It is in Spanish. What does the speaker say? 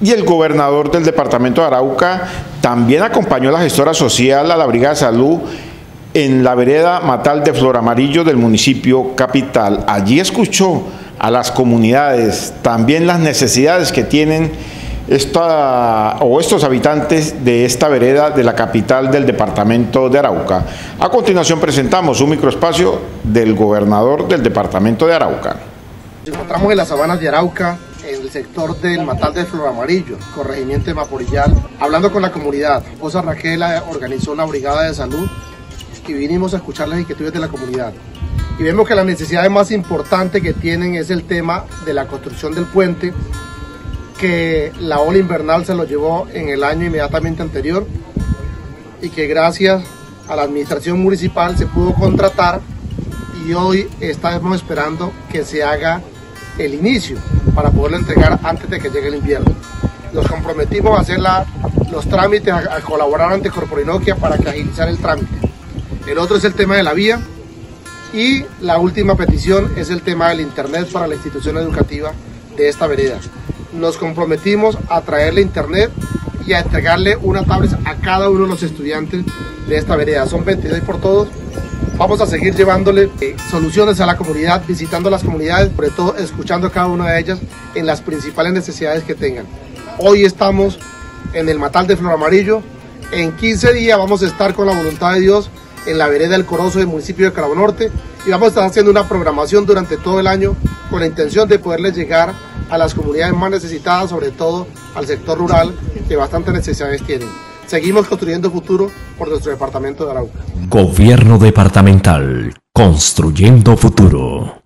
Y el gobernador del departamento de Arauca también acompañó a la gestora social a la Brigada de Salud en la vereda Matal de Flor Amarillo del municipio capital. Allí escuchó a las comunidades también las necesidades que tienen esta, o estos habitantes de esta vereda de la capital del departamento de Arauca. A continuación presentamos un microespacio del gobernador del departamento de Arauca. Nos encontramos en las sabanas de Arauca, en el sector del Matal de Flor Amarillo, corregimiento de Maporillal, hablando con la comunidad. Esposa Raquel organizó una brigada de salud y vinimos a escuchar las inquietudes de la comunidad. Y vemos que la necesidad más importante que tienen es el tema de la construcción del puente que la ola invernal se lo llevó en el año inmediatamente anterior y que gracias a la administración municipal se pudo contratar y hoy estamos esperando que se haga el inicio para poderlo entregar antes de que llegue el invierno. Nos comprometimos a hacer los trámites, a, colaborar ante Corporinoquia para que agilizar el trámite. El otro es el tema de la vía y la última petición es el tema del internet para la institución educativa de esta vereda nos comprometimos a traerle internet y a entregarle una tablet a cada uno de los estudiantes de esta vereda. Son 22 por todos. Vamos a seguir llevándole eh, soluciones a la comunidad, visitando las comunidades, sobre todo escuchando a cada una de ellas en las principales necesidades que tengan. Hoy estamos en el Matal de Flor Amarillo. En 15 días vamos a estar con la voluntad de Dios en la vereda del Corozo del municipio de Carabo Norte y vamos a estar haciendo una programación durante todo el año con la intención de poderles llegar a las comunidades más necesitadas, sobre todo al sector rural, que bastantes necesidades tienen. Seguimos construyendo futuro por nuestro departamento de Arauca. Gobierno departamental, construyendo futuro.